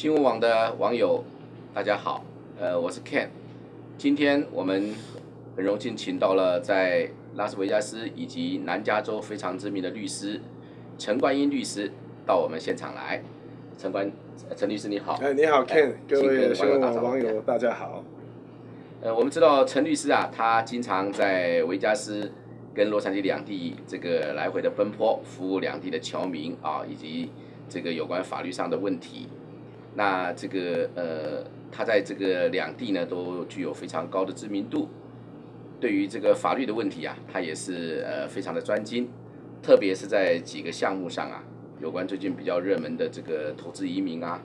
新闻网的网友，大家好，呃，我是 Ken，今天我们很荣幸请到了在拉斯维加斯以及南加州非常知名的律师陈冠英律师到我们现场来。陈冠，呃陈律师你好。哎，你好，Ken，各位新闻网网友，大家好。呃，我们知道陈律师啊，他经常在维加斯跟洛杉矶两地这个来回的奔波，服务两地的侨民啊，以及这个有关法律上的问题。那这个呃，他在这个两地呢，都具有非常高的知名度。对于这个法律的问题啊，他也是呃非常的专精，特别是在几个项目上啊，有关最近比较热门的这个投资移民啊，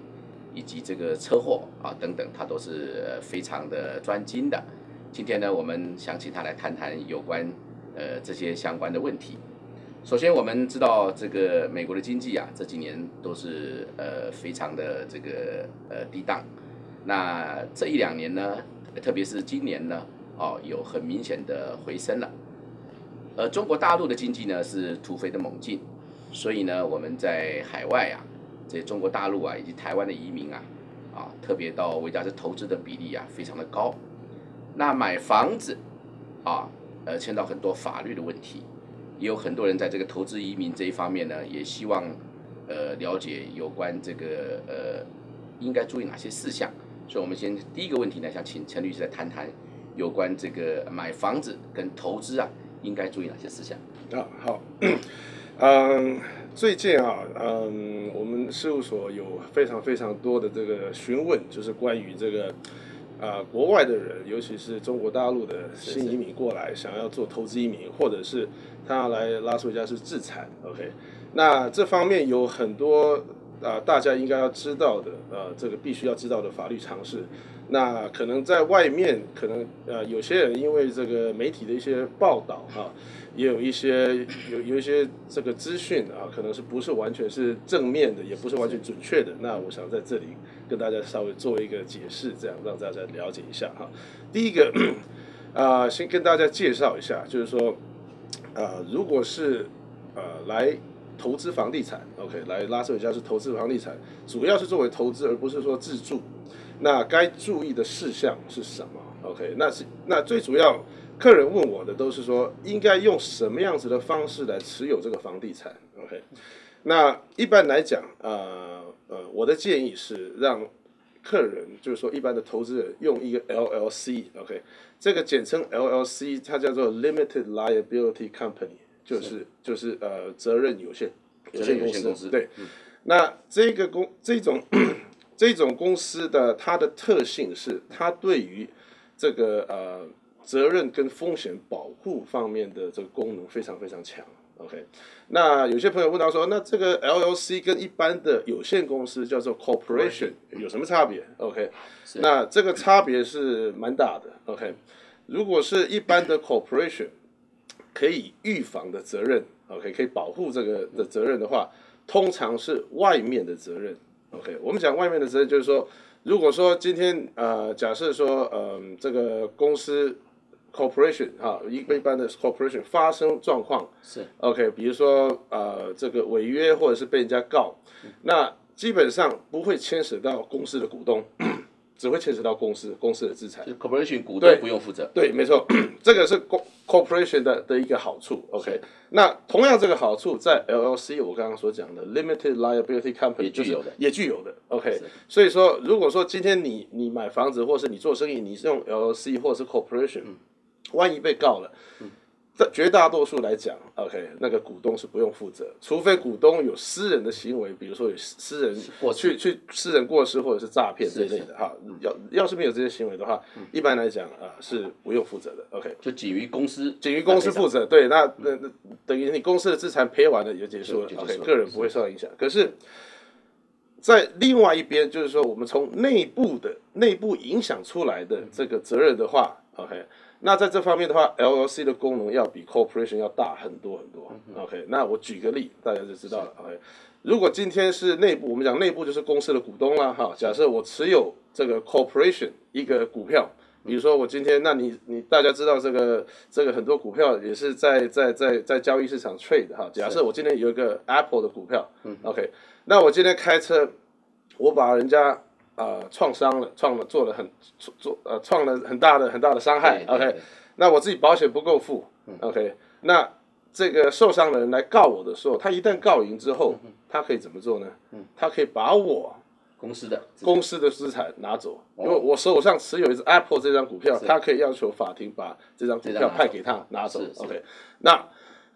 以及这个车祸啊等等，他都是非常的专精的。今天呢，我们想请他来谈谈有关呃这些相关的问题。首先，我们知道这个美国的经济啊，这几年都是呃非常的这个呃低档。那这一两年呢，特别是今年呢，哦，有很明显的回升了。而中国大陆的经济呢是突飞的猛进，所以呢，我们在海外啊，这中国大陆啊以及台湾的移民啊，啊，特别到维加斯投资的比例啊非常的高。那买房子啊，呃，牵到很多法律的问题，也有很多人在这个投资移民这一方面呢，也希望呃了解有关这个呃应该注意哪些事项。所以，我们先第一个问题呢，想请陈律师来谈谈有关这个买房子跟投资啊，应该注意哪些事项。啊，好，嗯，最近啊，嗯，我们事务所有非常非常多的这个询问，就是关于这个啊、国外的人，尤其是中国大陆的新移民过来，想要做投资移民，或者是他要来拉斯维加斯自产，OK，那这方面有很多啊、大家应该要知道的，呃，这个必须要知道的法律常识。那可能在外面，可能呃有些人因为这个媒体的一些报道啊，也有一些有有一些这个资讯啊，可能是不是完全是正面的，也不是完全准确的。那我想在这里跟大家稍微做一个解释，这样让大家了解一下哈。第一个 啊、先跟大家介绍一下，就是说啊、如果是呃来投资房地产，OK，来拉斯维加斯投资房地产，主要是作为投资，而不是说自住。那该注意的事项是什么？OK，那是那最主要，客人问我的都是说应该用什么样子的方式来持有这个房地产？OK，那一般来讲，呃呃，我的建议是让客人，就是说一般的投资人用一个 LLC，OK，、这个简称 LLC，它叫做 Limited Liability Company，就是就是呃责任有限有限公司，有限公司对。那这个公 这种这种公司的它的特性是，它对于这个呃责任跟风险保护方面的这个功能非常非常强。OK，那有些朋友问到说，那这个 LLC 跟一般的有限公司叫做 corporation 有什么差别？OK，那这个差别是蛮大的。OK，如果是一般的 corporation 可以预防的责任，OK，可以保护这个的责任的话，通常是外面的责任。OK，我们讲外面的责任，就是说，如果说今天呃，假设说，嗯、这个公司 corporation 哈，一一般的 corporation 发生状况。是。OK，比如说呃，这个违约或者是被人家告，那基本上不会牵扯到公司的股东，只会牵扯到公司公司的资产。corporation 股对。东不用负责。对，没错，这个是 co- corporation 的的一个好处。OK，那同样这个好处在 LLC 我刚刚所讲的 limited liability company 也具有的。也具有的。OK，所以说如果说今天你你买房子或是你做生意，你是用 LLC 或者是 corporation，、万一被告了。在绝大多数来讲，OK，那个股东是不用负责，除非股东有私人的行为，比如说有私人过去去私人过失或者是诈骗这类的哈。要要是没有这些行为的话，一般来讲啊、是不用负责的。OK，就仅于公司，仅于公司负责，对，那那那等于你公司的资产赔完了也就结束了，OK，个人不会受到影响。可是，在另外一边，就是说我们从内部的内部影响出来的这个责任的话，OK，那在这方面的话，LLC 的功能要比 corporation 要大很多很多。OK，那我举个例，大家就知道了。OK，如果今天是内部，我们讲内部就是公司的股东啦，哈，假设我持有这个 corporation 一个股票。比如说我今天，那你你大家知道这个这个很多股票也是在在在在交易市场 trade 哈。假设我今天有一个 Apple 的股票，嗯，OK，那我今天开车我把人家呃创伤了，创了做了很做呃创了很大的很大的伤害，OK，那我自己保险不够付，OK，那这个受伤的人来告我的时候，他一旦告赢之后，他可以怎么做呢？他可以把我公司的公司的资产拿走，因为我手上持有一只 Apple 这张股票，他可以要求法庭把这张股票派给他拿走，OK，那。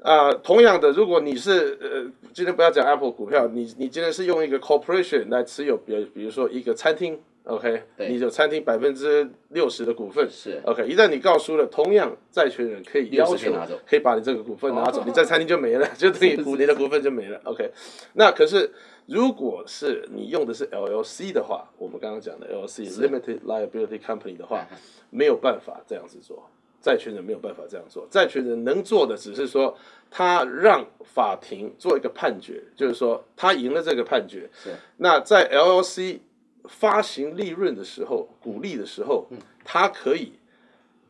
啊、同样的，如果你是呃，今天不要讲 Apple 股票，你你今天是用一个 corporation 来持有，比如比如说一个餐厅，OK，你有餐厅百分之六十的股份，是。OK，一旦你告输了，同样债权人可以要60可以求拿走。可以把你这个股份拿走，哦你在餐厅就没了，就等于股你的股份就没了。OK，那可是如果是你用的是 LLC 的话，我们刚刚讲的 LLC Limited Liability Company 的话，没有办法这样子做，债权人没有办法这样做，债权人能做的只是说他让法庭做一个判决，就是说他赢了这个判决，是。那在 LLC 发行利润的时候，股利的时候，他可以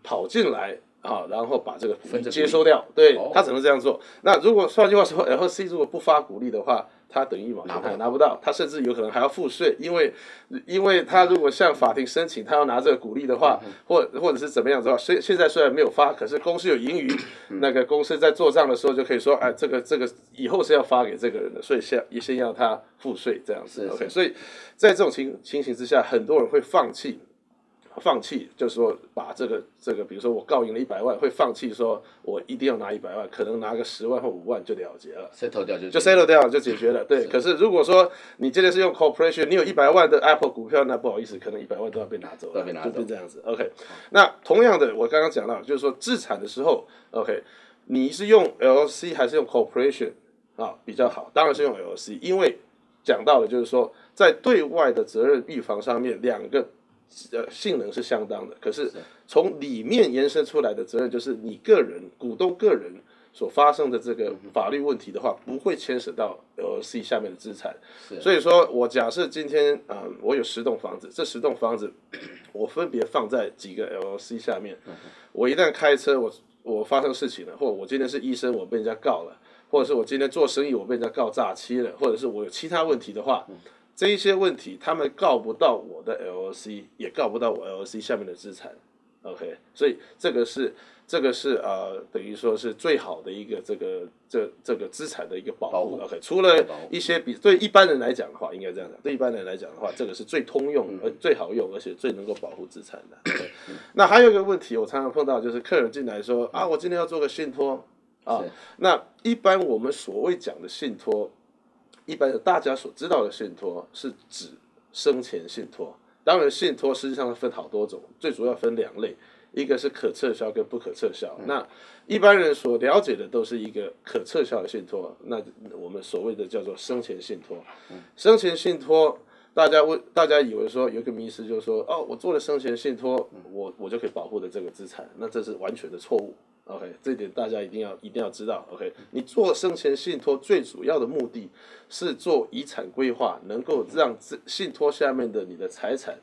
跑进来啊，然后把这个分接收掉。对哦。他只能这样做。那如果换句话说，LLC 如果不发股利的话，他等于一毛钱他也拿不到，他甚至有可能还要付税，因为因为他如果向法庭申请，他要拿这个鼓励的话，或或者是怎么样子的话，现现在虽然没有发，可是公司有盈余，那个公司在做账的时候就可以说，哎，这个这个以后是要发给这个人的，所以先也先要他付税这样子。OK，所以在这种情情形之下，很多人会放弃。放弃就是说把这个这个，比如说我告赢了一百万，会放弃说我一定要拿一百万，可能拿个十万或五万就了结了。settle 掉就就 settle 掉就解决了。对，可是如果说你今天是用 corporation，你有一百万的 Apple 股票，那不好意思，可能一百万都要被拿走了，都要被拿走这样子。OK，那同样的，我刚刚讲到，就是说资产的时候，OK，你是用 LLC 还是用 corporation 啊比较好？当然是用 LLC，因为讲到的就是说，在对外的责任预防上面，两个呃性能是相当的，可是从里面延伸出来的责任，就是你个人股东个人所发生的这个法律问题的话，不会牵涉到 LLC 下面的资产。所以说我假设今天啊、呃我有十栋房子，这十栋房子我分别放在几个 LLC 下面，我一旦开车我我发生事情了，或者我今天是医生，我被人家告了，或者是我今天做生意我被人家告诈欺了，或者是我有其他问题的话，这一些问题他们告不到我的 LLC，也告不到我 LLC 下面的资产。OK，所以这个是这个是呃，等于说是最好的一个这个这这个资产的一个保护。保护 OK，除了一些比对一般人来讲的话，应该这样讲，对一般人来讲的话，这个是最通用、而最好用，而且最能够保护资产的。那还有一个问题，我常常碰到就是客人进来说啊，我今天要做个信托啊，那一般我们所谓讲的信托，一般的大家所知道的信托是指生前信托。当然，信托实际上分好多种，最主要分两类，一个是可撤销跟不可撤销。那一般人所了解的都是一个可撤销的信托，那我们所谓的叫做生前信托。生前信托，大家为，大家以为说有一个迷思，就是说，哦，我做了生前信托，我我就可以保护的这个资产，那这是完全的错误。OK，这点大家一定要一定要知道。OK，你做生前信托最主要的目的是做遗产规划，能够让这信托下面的你的财产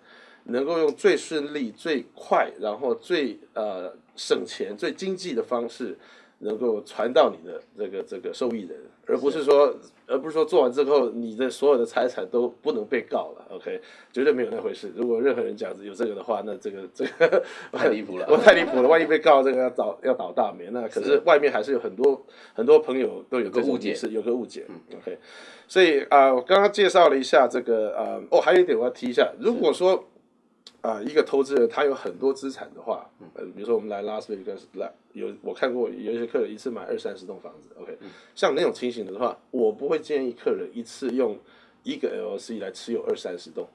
能够用最顺利、最快，然后最呃省钱、最经济的方式，能够传到你的这个这个受益人，而不是说而不是说做完之后你的所有的财产都不能被告了。OK，绝对没有那回事。如果任何人讲有这个的话，那这个这个 太离谱了 我太离谱了。万一被告，这个要倒要倒大霉。那可是外面还是有很多很多朋友都有个误解是有个误解。OK，所以啊、我刚刚介绍了一下这个啊、哦，还有一点我要提一下，如果说啊、一个投资人他有很多资产的话，呃，比如说我们来拉斯维加斯来，有我看过有一些客人一次买二三十栋房子，OK，、像那种情形的话，我不会建议客人一次用一个 LLC 来持有二三十栋，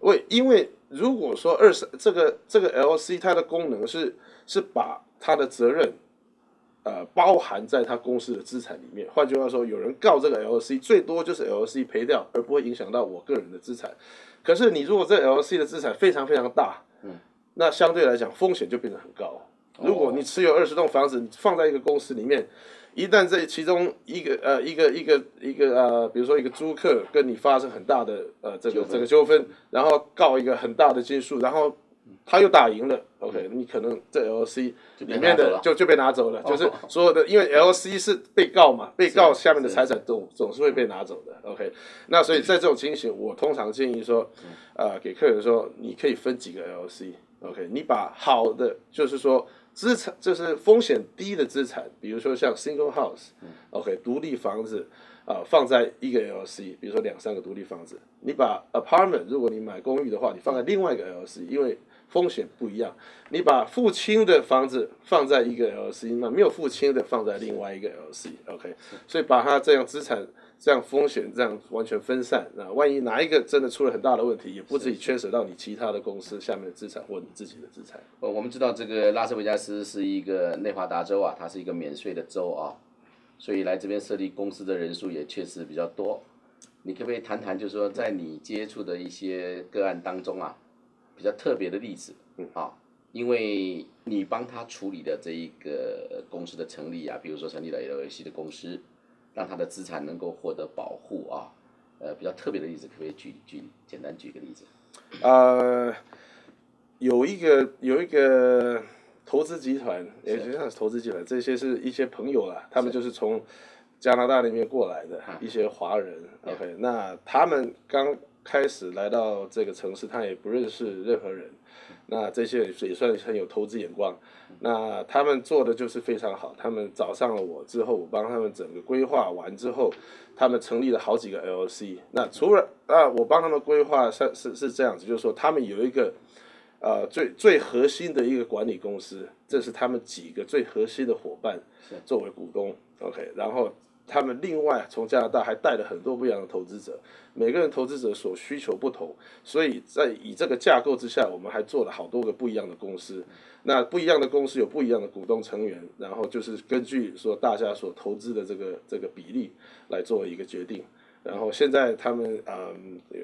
为因为如果说二三这个这个 LLC 它的功能是是把它的责任。呃，包含在他公司的资产里面。换句话说，有人告这个 LLC，最多就是 LLC 赔掉，而不会影响到我个人的资产。可是你如果这 LLC 的资产非常非常大，嗯，那相对来讲风险就变得很高。如果你持有二十栋房子，你放在一个公司里面，一旦这其中一个呃一个一个一个呃，比如说一个租客跟你发生很大的呃这个这个纠纷，然后告一个很大的金数，然后他又打赢了，OK，你可能这 LC 里面的就就被拿走了，就是哦所有的，因为 LC 是被告嘛，被告下面的财产总总是会被拿走的，OK，那所以在这种情形，我通常建议说，呃，给客人说，你可以分几个 LC，OK，你把好的就是说资产，就是风险低的资产，比如说像 single house，OK，独立房子。啊、放在一个 LC，比如说两三个独立房子，你把 apartment，如果你买公寓的话，你放在另外一个 LC，因为风险不一样。你把父亲的房子放在一个 LC，那没有父亲的放在另外一个 LC，OK，、所以把它这样资产、这样风险这样完全分散。那万一哪一个真的出了很大的问题，也不至于牵扯到你其他的公司下面的资产或你自己的资产。呃，我们知道这个拉斯维加斯是一个内华达州啊，它是一个免税的州啊，所以来这边设立公司的人数也确实比较多。你可不可以谈谈，就是说在你接触的一些个案当中啊，比较特别的例子嗯啊？因为你帮他处理的这一个公司的成立啊，比如说成立了 LLC 的公司，让他的资产能够获得保护啊，呃，比较特别的例子，可不可以举举简单举个例子？呃，有一个有一个投资集团，也就像是投资集团，这些是一些朋友啦，他们就是从加拿大那边过来的一些华人。OK，那他们刚开始来到这个城市，他也不认识任何人。那这些也算很有投资眼光。那他们做的就是非常好，他们找上了我之后，我帮他们整个规划完之后，他们成立了好几个 LC。那除了啊，我帮他们规划是是是这样子，就是说他们有一个呃最最核心的一个管理公司，这是他们几个最核心的伙伴作为股东，OK，然后。他们另外从加拿大还带了很多不一样的投资者，每个人投资者所需求不同，所以在以这个架构之下，我们还做了好多个不一样的公司。那不一样的公司有不一样的股东成员，然后就是根据说大家所投资的这个这个比例来做一个决定。然后现在他们嗯呃，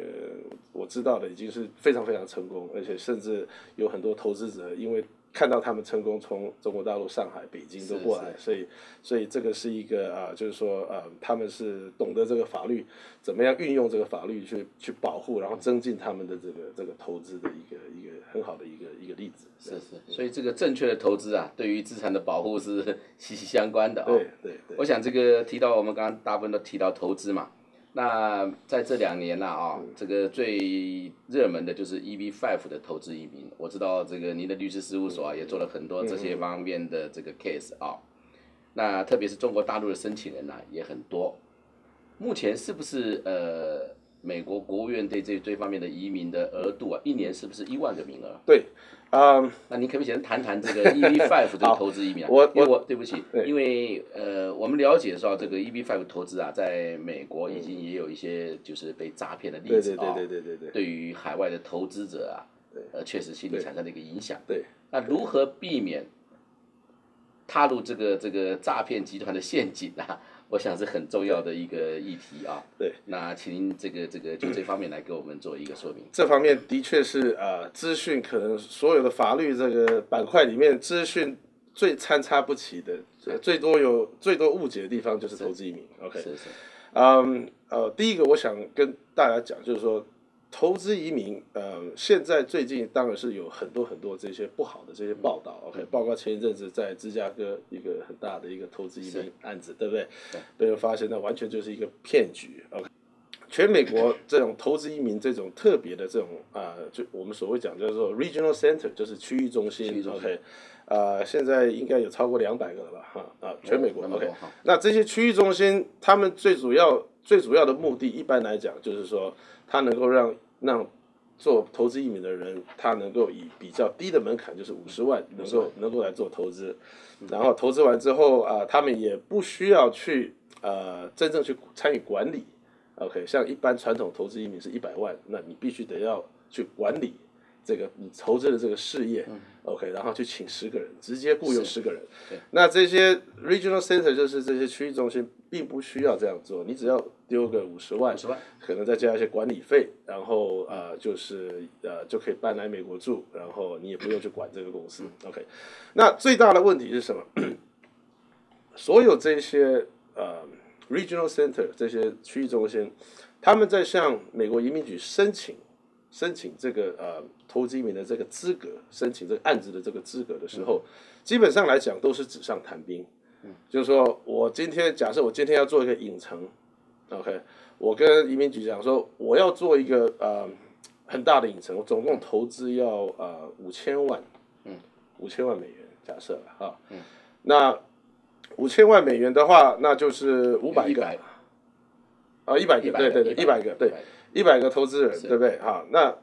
我知道的已经是非常非常成功，而且甚至有很多投资者因为看到他们成功，从中国大陆、上海、北京都过来，所以所以这个是一个啊、就是说呃，他们是懂得这个法律怎么样运用这个法律去去保护，然后增进他们的这个这个投资的一个一个很好的一个一个例子。是是，所以这个正确的投资啊，对于资产的保护是息息相关的啊、对对对。我想这个提到我们刚刚大部分都提到投资嘛，那在这两年呢啊，这个最热门的就是 EB five 的投资移民。我知道这个您的律师事务所啊，也做了很多这些方面的这个 case 啊。那特别是中国大陆的申请人呢、也很多。目前是不是呃美国国务院对这这方面的移民的额度啊，一年是不是一万个名额？对，嗯，那您可不可以先谈谈这个 EB five 这个投资移民啊？我我对不起，因为呃，我们了解说这个 EB five 投资啊，在美国已经也有一些就是被诈骗的例对对子啊。对对对对对。对于海外的投资者啊，呃，确实心理产生了一个影响。对。那如何避免踏入这个这个诈骗集团的陷阱啊？我想是很重要的一个议题啊。对。那请您这个这个就这方面来给我们做一个说明。这方面的确是呃，资讯可能所有的法律这个板块里面，资讯最参差不齐的，呃最多有最多误解的地方就是投资移民。OK，是是。嗯呃，第一个我想跟大家讲，就是说投资移民，呃，现在最近当然是有很多很多这些不好的这些报道。OK，包括前一阵子在芝加哥一个很大的一个投资移民案子，对不对？被人发现那完全就是一个骗局。OK。全美国这种投资移民这种特别的这种啊、就我们所谓讲叫做 regional center，就是区域中心。OK，呃，现在应该有超过两百个了吧？哈啊，全美国。那 OK，那这些区域中心，他们最主要最主要的目的，一般来讲就是说，它能够让让做投资移民的人，他能够以比较低的门槛，就是五十万，能够能够来做投资，然后投资完之后啊、他们也不需要去呃真正去参与管理。OK，像一般传统投资移民是一百万，那你必须得要去管理这个你投资的这个事业、o k 然后去请十个人，直接雇佣十个人。那这些 regional center 就是这些区域中心，并不需要这样做，你只要丢个五十万，50万可能再加一些管理费，然后呃就是呃就可以搬来美国住，然后你也不用去管这个公司。OK，那最大的问题是什么？所有这些呃 regional center 这些区域中心，他们在向美国移民局申请申请这个呃投机移民的这个资格，申请这个案子的这个资格的时候，基本上来讲都是纸上谈兵。就是说我今天假设我今天要做一个影城，OK，我跟移民局讲说我要做一个呃很大的影城，我总共投资要呃五千万，嗯，五千万美元，假设了哈，嗯，那五千万美元的话，那就是五百个，啊，一百个，对对对，一百个，对，一百个投资人，对不对？好，那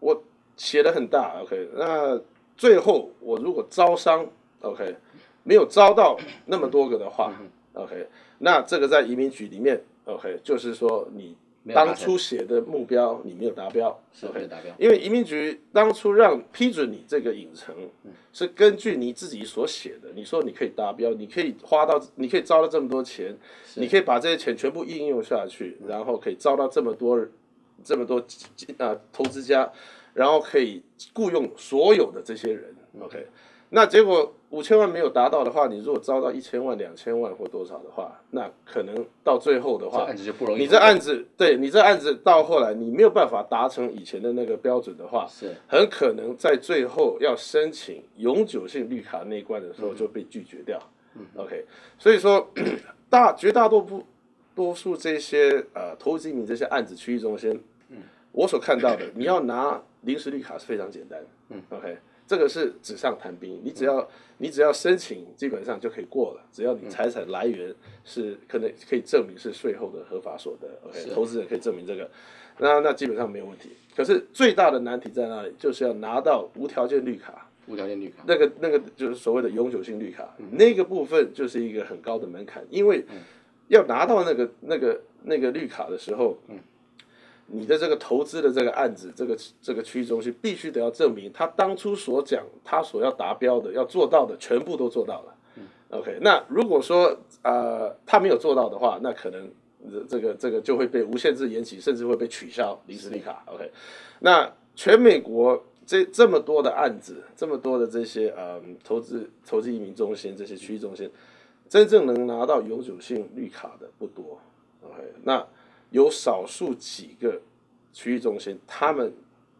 我写的很大，OK，那最后我如果招商，OK。没有招到那么多个的话，OK，那这个在移民局里面，OK，就是说你当初写的目标你没有达标，OK，达标。因为移民局当初让批准你这个影城，是根据你自己所写的，你说你可以达标，你可以花到，你可以招到这么多钱，你可以把这些钱全部应用下去，然后可以招到这么多这么多啊投资家，然后可以雇佣所有的这些人，OK。那结果五千万没有达到的话，你如果招到一千万、两千万或多少的话，那可能到最后的话，你这案子对你这案子到后来你没有办法达成以前的那个标准的话，是。很可能在最后要申请永久性绿卡那一关的时候就被拒绝掉。OK，所以说 大绝大多数多数这些呃投资移民这些案子区域中心，嗯我所看到的，你要拿临时绿卡是非常简单。嗯，OK。这个是纸上谈兵，你只要你只要申请，基本上就可以过了。只要你财产来源是可能可以证明是税后的合法所得，OK，投资人可以证明这个，那那基本上没有问题。可是最大的难题在哪里？就是要拿到无条件绿卡，无条件绿卡，那个那个就是所谓的永久性绿卡，那个部分就是一个很高的门槛，因为要拿到那个那个那个绿卡的时候。你的这个投资的这个案子，这个这个区域中心必须得要证明，他当初所讲他所要达标的、要做到的，全部都做到了。OK，那如果说呃他没有做到的话，那可能这个这个就会被无限制延期，甚至会被取消临时绿卡。OK，那全美国这这么多的案子，这么多的这些呃投资投资移民中心这些区域中心，真正能拿到永久性绿卡的不多。OK，那。有少数几个区域中心，他们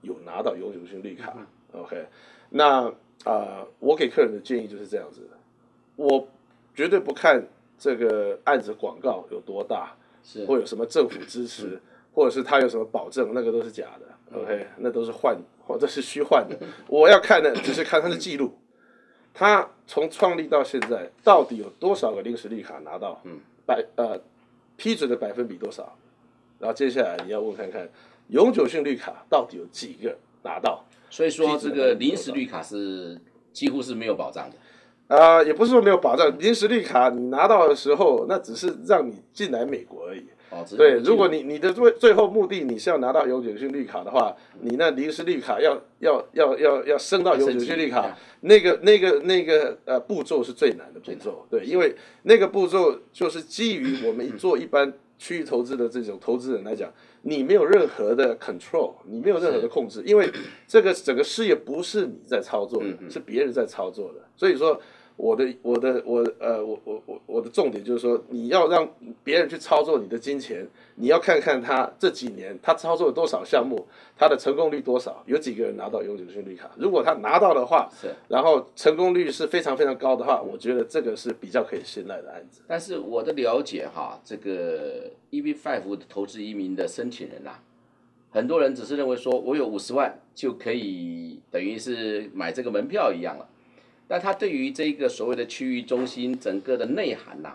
有拿到永久性绿卡，OK，那啊，我给客人的建议就是这样子的，我绝对不看这个案子广告有多大，是或有什么政府支持，或者是他有什么保证，那个都是假的，OK，那都是幻或者是虚幻的。我要看的只是看他的记录，他从创立到现在到底有多少个临时绿卡拿到，嗯，百呃批准的百分比多少？然后接下来你要问看看，永久性绿卡到底有几个拿到？所以说这个临时绿卡是几乎是没有保障的。啊，也不是说没有保障，临时绿卡你拿到的时候，那只是让你进来美国而已。哦，对，如果你你的最最后目的你是要拿到永久性绿卡的话，你那临时绿卡要要要要要升到永久性绿卡，那个那个那个呃步骤是最难的步骤。对，因为那个步骤就是基于我们做一般。区域投资的这种投资人来讲，你没有任何的 control，你没有任何的控制，因为这个整个事业不是你在操作的，是别人在操作的，所以说。我的我的我呃我我我我的重点就是说，你要让别人去操作你的金钱，你要看看他这几年他操作了多少项目，他的成功率多少，有几个人拿到永久性绿卡。如果他拿到的话，是，然后成功率是非常非常高的话，我觉得这个是比较可以信赖的案子。但是我的了解哈，这个 EB5 的投资移民的申请人呐，很多人只是认为说我有五十万就可以等于是买这个门票一样了。但他对于这个所谓的区域中心整个的内涵呐，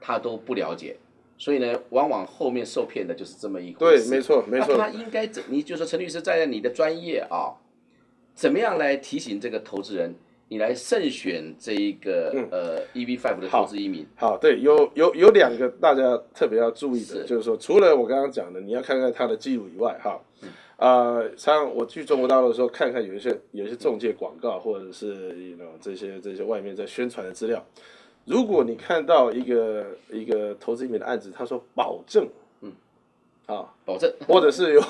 他都不了解，所以呢，往往后面受骗的就是这么一回事。对，没错，没错。他应该怎？你就说陈律师在你的专业啊，怎么样来提醒这个投资人，你来慎选这一个呃 EV five 的投资移民？好，对，有有有两个大家特别要注意的，就是说，除了我刚刚讲的，你要看看他的记录以外，哈。啊，像我去中国大陆的时候，看看有一些有一些中介广告，或者是那种这些这些外面在宣传的资料。如果你看到一个一个投资移民的案子，他说保证，嗯，啊，保证，或者是有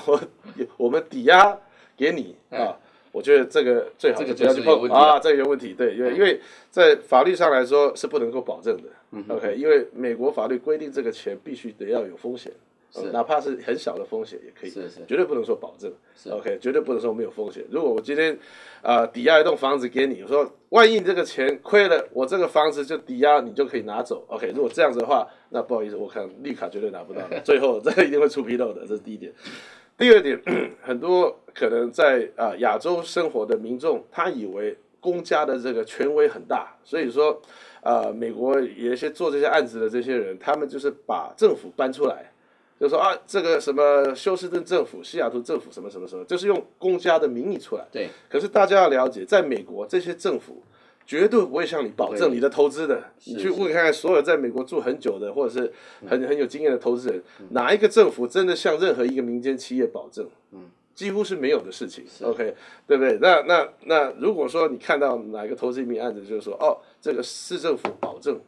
我们抵押给你啊，我觉得这个最好不要去碰啊，这个有问题，对，因为因为在法律上来说是不能够保证的，OK，因为美国法律规定这个钱必须得要有风险。是。哪怕是很小的风险也可以，是是。绝对不能说保证。是，OK，绝对不能说没有风险。如果我今天啊、呃抵押一栋房子给你，我说万一你这个钱亏了，我这个房子就抵押你就可以拿走，OK，如果这样子的话，那不好意思，我看绿卡绝对拿不到。的，最后这个一定会出纰漏的，这是第一点。第二点，很多可能在啊、亚洲生活的民众，他以为公家的这个权威很大，所以说啊、美国有一些做这些案子的这些人，他们就是把政府搬出来，就说啊，这个什么休斯顿政府、西雅图政府什么什么什么，就是用公家的名义出来。对，可是大家要了解，在美国这些政府绝对不会向你保证你的投资的。你去问看看所有在美国住很久的或者是很很有经验的投资人，哪一个政府真的向任何一个民间企业保证？嗯，几乎是没有的事情。OK，对不对？那那那如果说你看到哪一个投资移民案子，就是说哦，这个市政府保证。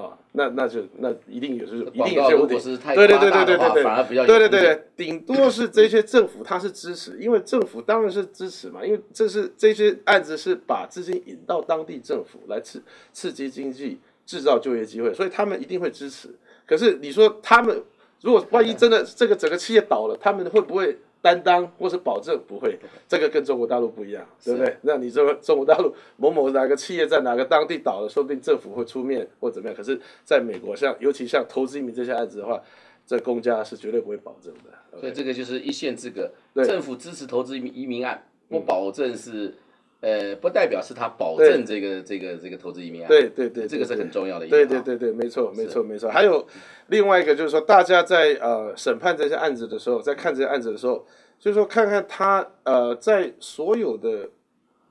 啊，那那就那一定有是一定有些问题是，太对对对对对对对，反而比较对对对对，顶多是这些政府他是支持，因为政府当然是支持嘛，因为这是这些案子是把资金引到当地政府来刺刺激经济、制造就业机会，所以他们一定会支持。可是你说他们如果万一真的这个整个企业倒了，他们会不会担当或是保证？不会，这个跟中国大陆不一样，对不对？那你说中国大陆 某某哪个企业在哪个当地倒了，说不定政府会出面或怎么样。可是在美国，像尤其像投资移民这些案子的话，这公家是绝对不会保证的。所以这个就是一线之隔。政府支持投资移民移民案，不保证是，呃，不代表是他保证这个这个这个投资移民啊。对对对，这个是很重要的一对点啊。对对对，没错没错没错。还有另外一个就是说，大家在呃审判这些案子的时候，在看这些案子的时候，就是说看看他呃在所有的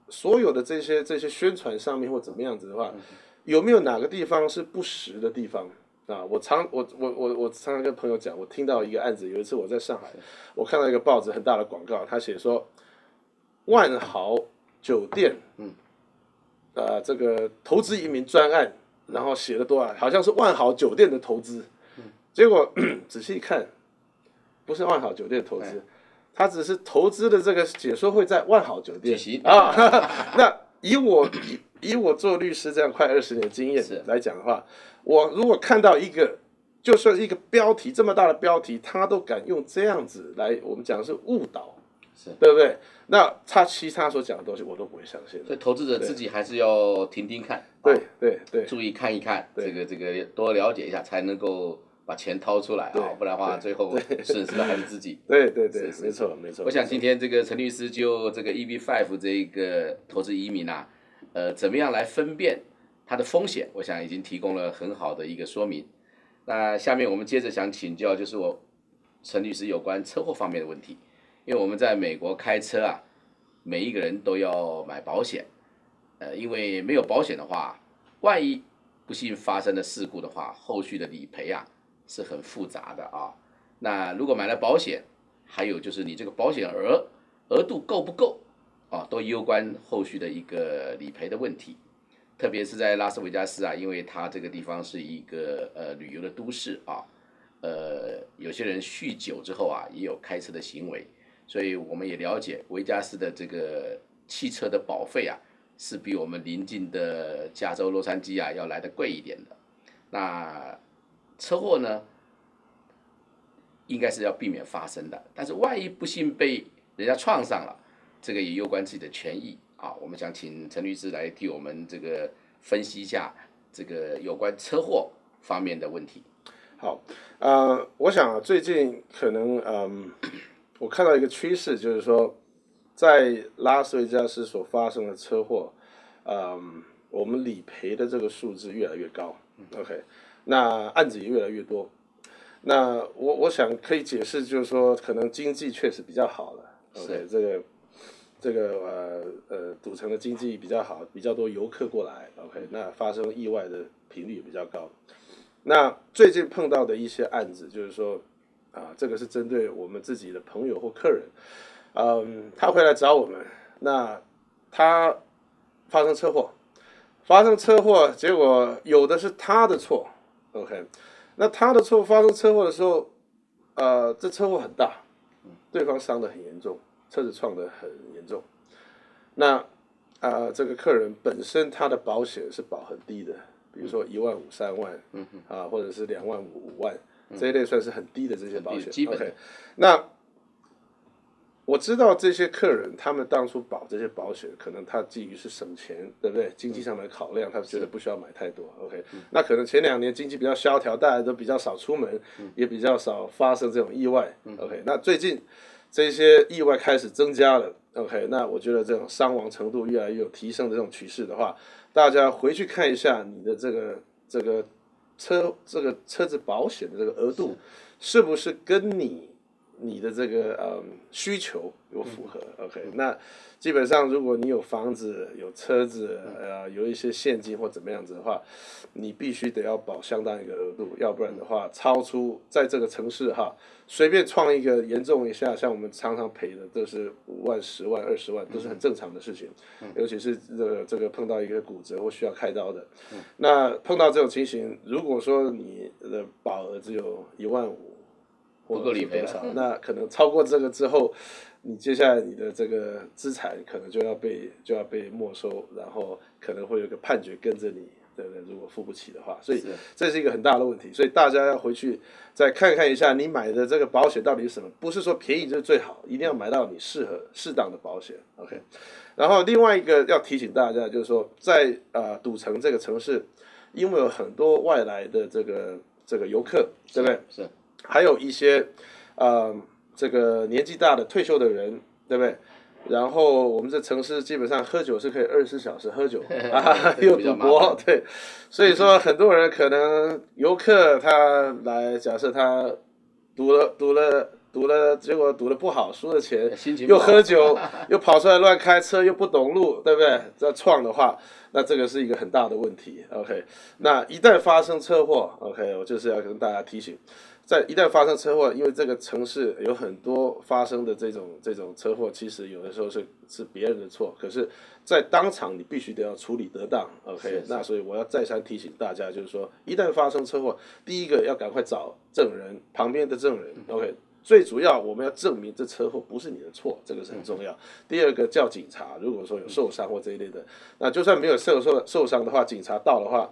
所有的这些这些宣传上面或怎么样子的话，有没有哪个地方是不实的地方？啊，我常我我我我常常跟朋友讲，我听到一个案子，有一次我在上海，我看到一个报纸很大的广告，他写说万豪酒店，嗯，呃，这个投资移民专案，然后写了多少？好像是万豪酒店的投资，嗯结果 仔细看，不是万豪酒店的投资，他只是投资的这个解说会在万豪酒店啊。那以我以以我做律师这样快二十年经验来讲的话，我如果看到一个。就算一个标题这么大的标题，他都敢用这样子来，我们讲的是误导，是对不对？那他其他所讲的东西，我都不会相信的。所以投资者自己还是要听听看，对啊对对注意看一看，这个这个多了解一下，才能够把钱掏出来啊，不然的话最后损失的还是自己。对对对，是没错没错。我想今天这个陈律师就这个 EB five 这一个投资移民啊，呃，怎么样来分辨它的风险？我想已经提供了很好的一个说明。那下面我们接着想请教，就是我陈律师有关车祸方面的问题，因为我们在美国开车啊，每一个人都要买保险，呃，因为没有保险的话，万一不幸发生了事故的话，后续的理赔啊是很复杂的啊。那如果买了保险，还有就是你这个保险额额度够不够啊，都攸关后续的一个理赔的问题。特别是在拉斯维加斯啊，因为它这个地方是一个呃旅游的都市啊，呃，有些人酗酒之后啊，也有开车的行为，所以我们也了解维加斯的这个汽车的保费啊，是比我们邻近的加州洛杉矶啊要来的贵一点的。那车祸呢，应该是要避免发生的，但是万一不幸被人家撞上了，这个也攸关自己的权益啊。我们想请陈律师来替我们这个分析一下这个有关车祸方面的问题。好，呃，我想最近可能嗯，我看到一个趋势，就是说，在拉斯维加斯所发生的车祸，嗯，我们理赔的这个数字越来越高，OK，那案子也越来越多。那我我想可以解释，就是说，可能经济确实比较好了，OK，这个这个呃呃，赌城的经济比较好，比较多游客过来，OK，那发生意外的频率也比较高。那最近碰到的一些案子，就是说，啊，这个是针对我们自己的朋友或客人，嗯，他会来找我们，那他发生车祸，发生车祸，结果有的是他的错，OK，那他的错发生车祸的时候，呃，这车祸很大，对方伤得很严重，车子撞得很严重，那啊、这个客人本身他的保险是保很低的。比如说一万五、三万，啊，或者是两万五、五万，这一类算是很低的这些保险。基本的 OK，那我知道这些客人他们当初保这些保险，可能他基于是省钱，对不对？经济上的考量，他觉得不需要买太多。OK，那可能前两年经济比较萧条，大家都比较少出门，也比较少发生这种意外。OK，那最近这些意外开始增加了。OK，那我觉得这种伤亡程度越来越有提升的这种趋势的话，大家回去看一下你的这个这个车这个车子保险的这个额度，是。不是跟你你的这个嗯需求有符合？OK，那基本上如果你有房子、有车子，呃，有一些现金或怎么样子的话，你必须得要保相当一个额度，要不然的话，超出在这个城市哈，随便创一个严重一下，像我们常常赔的都是五万、十万、二十万，都是很正常的事情。尤其是这个这个碰到一个骨折或需要开刀的，那碰到这种情形，如果说你的保额只有一万五，不够理赔了多少？那可能超过这个之后，你接下来你的这个资产可能就要被就要被没收，然后可能会有个判决跟着你，对不对？如果付不起的话，所以这是一个很大的问题，所以大家要回去再看看一下你买的这个保险到底是什么，不是说便宜就是最好，一定要买到你适合适当的保险。OK，然后另外一个要提醒大家就是说，在呃赌城这个城市，因为有很多外来的这个这个游客，对不对？是。还有一些，呃，这个年纪大的退休的人，对不对？然后我们这城市基本上喝酒是可以二十四小时喝酒，啊，又赌博，对，所以说很多人可能游客他来，假设他赌了赌了赌了，结果赌的不好，输了钱，又喝酒，又跑出来乱开车，又不懂路，对不对？这闯的话，那这个是一个很大的问题。OK，那一旦发生车祸，OK，我就是要跟大家提醒。在一旦发生车祸，因为这个城市有很多发生的这种这种车祸，其实有的时候是是别人的错，可是，在当场你必须得要处理得当，OK？那所以我要再三提醒大家，就是说，一旦发生车祸，第一个要赶快找证人，旁边的证人，OK？最主要我们要证明这车祸不是你的错，这个是很重要。第二个叫警察，如果说有受伤或这一类的，那就算没有受受受伤的话，警察到的话。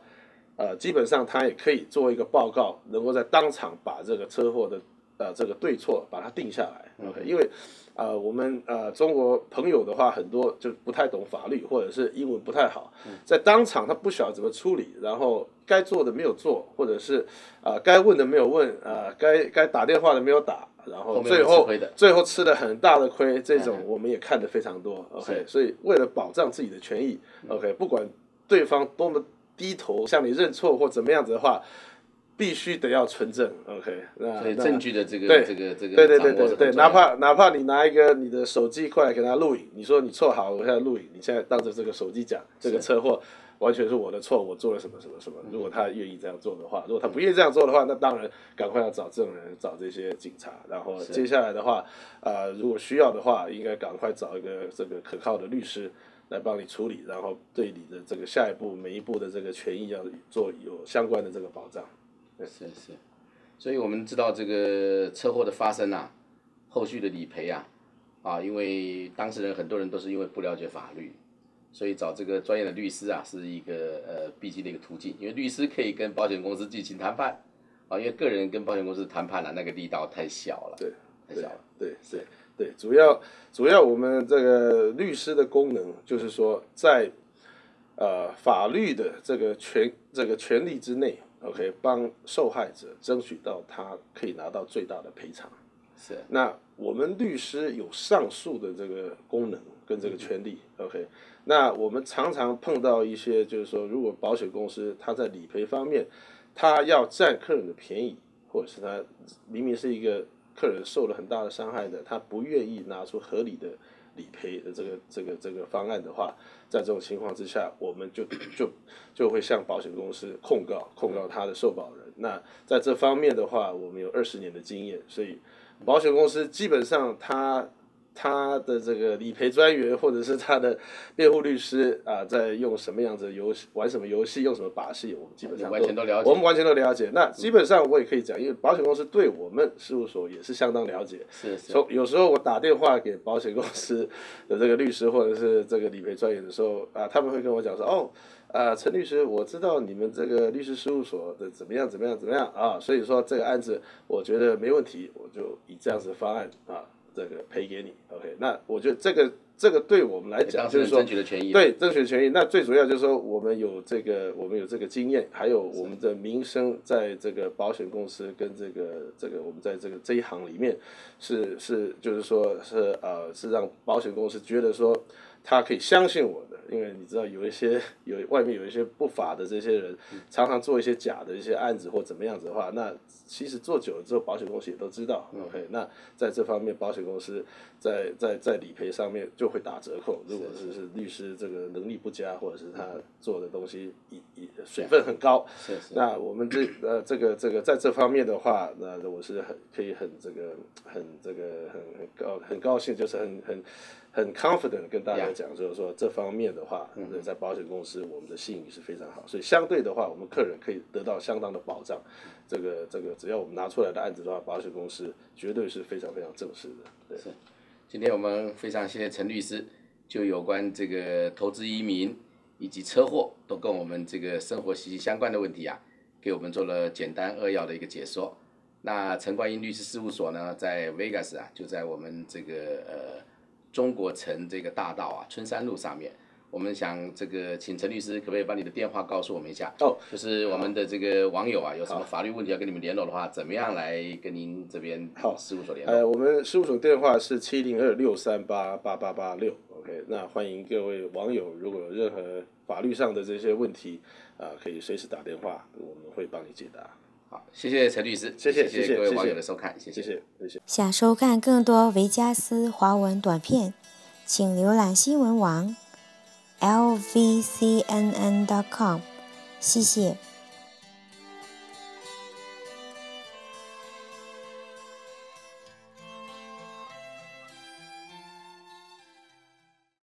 呃，基本上他也可以做一个报告，能够在当场把这个车祸的呃这个对错把它定下来。OK，因为呃我们呃中国朋友的话很多就不太懂法律，或者是英文不太好，在当场他不晓得怎么处理，然后该做的没有做，或者是啊该问的没有问，啊该该打电话的没有打，然后最后最后吃了很大的亏，这种我们也看得非常多。OK，所以为了保障自己的权益，OK，不管对方多么。低头向你认错或怎么样子的话，必须得要纯正，OK？那证据的这个对这个这个对对对对对，哪怕哪怕你拿一个你的手机过来给他录影，你说你错好，我现在录影，你现在当着这个手机讲这个车祸完全是我的错，我做了什么什么什么。如果他愿意这样做的话，如果他不愿意这样做的话，那当然赶快要找证人，找这些警察，然后接下来的话，呃，如果需要的话，应该赶快找一个这个可靠的律师。来帮你处理，然后对你的这个下一步每一步的这个权益要做有相关的这个保障。是是，所以我们知道这个车祸的发生啊，后续的理赔啊，啊，因为当事人很多人都是因为不了解法律，所以找这个专业的律师啊是一个呃必经的一个途径，因为律师可以跟保险公司进行谈判，啊，因为个人跟保险公司谈判啊，那个力道太小了，对，太小了，对对。对，主要主要我们这个律师的功能就是说，在呃法律的这个权这个权利之内，OK，帮受害者争取到他可以拿到最大的赔偿。是。那我们律师有上诉的这个功能跟这个权利，OK。那我们常常碰到一些，就是说，如果保险公司他在理赔方面，他要占客人的便宜，或者是他明明是一个。客人受了很大的伤害的，他不愿意拿出合理的理赔的这个这个这个方案的话，在这种情况之下，我们就就就会向保险公司控告控告他的受保人。那在这方面的话，我们有二十年的经验，所以保险公司基本上他他的这个理赔专员或者是他的辩护律师啊，在用什么样子的游戏，玩什么游戏，用什么把戏，我们基本上完全都了解。我们完全都了解。那基本上我也可以讲，因为保险公司对我们事务所也是相当了解。是是。从有时候我打电话给保险公司的这个律师或者是这个理赔专员的时候啊，他们会跟我讲说，哦，啊，陈律师，我知道你们这个律师事务所的怎么样怎么样怎么样啊，所以说这个案子我觉得没问题，我就以这样子的方案啊。这个赔给你，OK？那我觉得这个这个对我们来讲就是说，对争取权益。那最主要就是说，我们有这个我们有这个经验，还有我们的名声，在这个保险公司跟这个这个我们在这个这一行里面，是是就是说是呃是让保险公司觉得说他可以相信我的。因为你知道有一些有外面有一些不法的这些人，常常做一些假的一些案子或怎么样子的话，那其实做久了之后，保险公司也都知道。OK，那在这方面，保险公司在在在理赔上面就会打折扣。如果是是律师这个能力不佳，或者是他做的东西一一水分很高，是是。那我们这呃这个这个在这方面的话，那我是很可以很这个很这个很很高很高兴，就是很很。很 confident 跟大家讲，就是说这方面的话，在保险公司我们的信誉是非常好，所以相对的话，我们客人可以得到相当的保障。这个这个，只要我们拿出来的案子的话，保险公司绝对是非常非常正式的。对，是。今天我们非常谢谢陈律师，就有关这个投资移民以及车祸都跟我们这个生活息息相关的问题啊，给我们做了简单扼要的一个解说。那陈冠英律师事务所呢，在 Vegas 啊，就在我们这个呃。中国城这个大道啊，春山路上面，我们想这个请陈律师，可不可以把你的电话告诉我们一下？哦，就是我们的这个网友啊，有什么法律问题要跟你们联络的话，怎么样来跟您这边好事务所联络？呃，我们事务所电话是七零二六三八八八八六，OK，那欢迎各位网友，如果有任何法律上的这些问题，啊，可以随时打电话，我们会帮你解答。好，谢谢陈律师，谢谢谢谢各位网友的收看，谢谢谢谢。想收看更多维加斯华文短片，请浏览新闻网 lvcnn.com，谢谢。